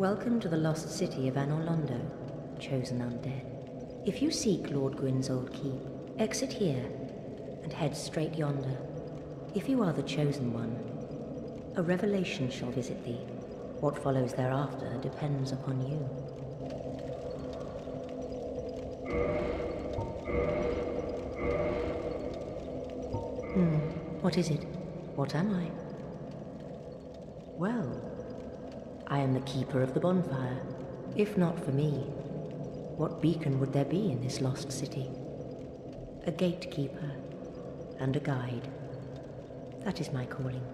Welcome to the lost city of Anor Londo, chosen undead. If you seek Lord Gwyn's old keep, exit here and head straight yonder. If you are the chosen one, a revelation shall visit thee. What follows thereafter depends upon you. Hmm, what is it? What am I? I am the keeper of the bonfire. If not for me, what beacon would there be in this lost city? A gatekeeper and a guide. That is my calling.